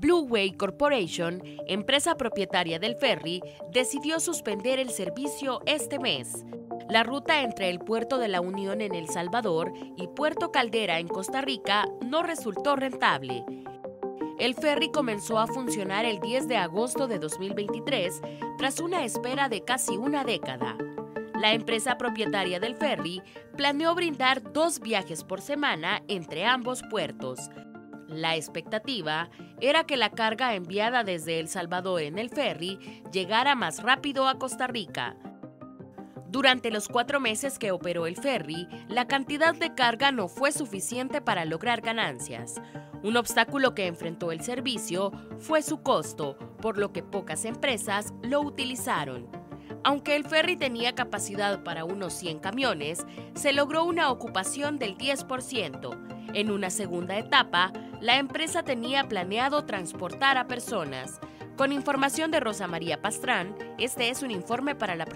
Blue Way Corporation, empresa propietaria del ferry, decidió suspender el servicio este mes. La ruta entre el puerto de la Unión en El Salvador y Puerto Caldera en Costa Rica no resultó rentable. El ferry comenzó a funcionar el 10 de agosto de 2023 tras una espera de casi una década. La empresa propietaria del ferry planeó brindar dos viajes por semana entre ambos puertos, la expectativa era que la carga enviada desde El Salvador en el ferry llegara más rápido a Costa Rica. Durante los cuatro meses que operó el ferry, la cantidad de carga no fue suficiente para lograr ganancias. Un obstáculo que enfrentó el servicio fue su costo, por lo que pocas empresas lo utilizaron. Aunque el ferry tenía capacidad para unos 100 camiones, se logró una ocupación del 10%. En una segunda etapa, la empresa tenía planeado transportar a personas. Con información de Rosa María Pastrán, este es un informe para la.